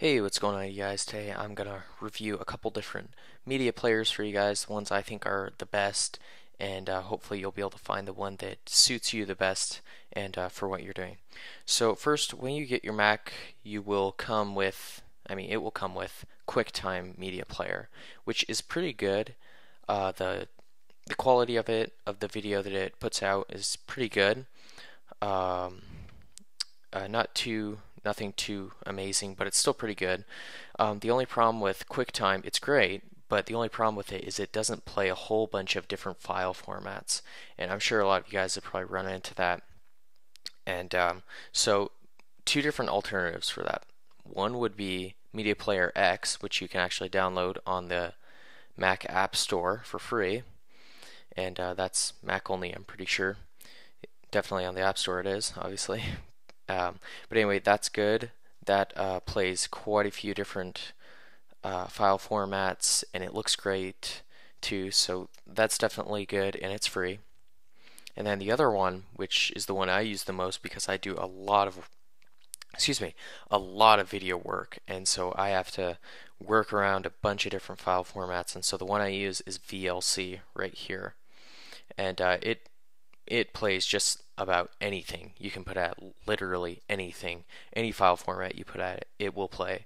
Hey, what's going on you guys? Today I'm going to review a couple different media players for you guys, the ones I think are the best, and uh, hopefully you'll be able to find the one that suits you the best and uh, for what you're doing. So first, when you get your Mac, you will come with, I mean, it will come with QuickTime Media Player, which is pretty good. Uh, the the quality of it, of the video that it puts out, is pretty good. Um, uh, not too nothing too amazing, but it's still pretty good. Um, the only problem with QuickTime, it's great, but the only problem with it is it doesn't play a whole bunch of different file formats, and I'm sure a lot of you guys have probably run into that. And um, so, two different alternatives for that. One would be Media Player X, which you can actually download on the Mac App Store for free, and uh, that's Mac only, I'm pretty sure. Definitely on the App Store it is, obviously, Um, but anyway, that's good. That uh, plays quite a few different uh, file formats, and it looks great too. So that's definitely good, and it's free. And then the other one, which is the one I use the most because I do a lot of excuse me, a lot of video work, and so I have to work around a bunch of different file formats. And so the one I use is VLC right here, and uh, it it plays just about anything. You can put at literally anything, any file format you put at it, it will play.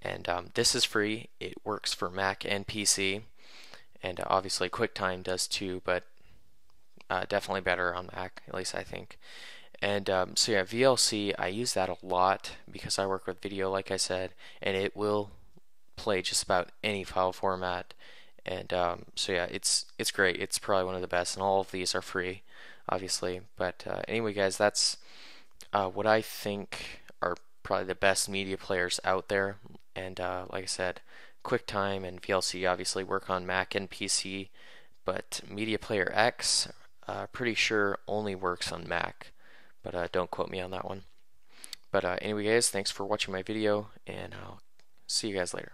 And um, this is free. It works for Mac and PC, and uh, obviously QuickTime does too, but uh, definitely better on Mac, at least I think. And um, so yeah, VLC, I use that a lot because I work with video, like I said, and it will play just about any file format. And um, so yeah, it's it's great. It's probably one of the best, and all of these are free obviously. But uh, anyway, guys, that's uh, what I think are probably the best media players out there. And uh, like I said, QuickTime and VLC obviously work on Mac and PC, but Media Player X, uh, pretty sure only works on Mac. But uh, don't quote me on that one. But uh, anyway, guys, thanks for watching my video, and I'll see you guys later.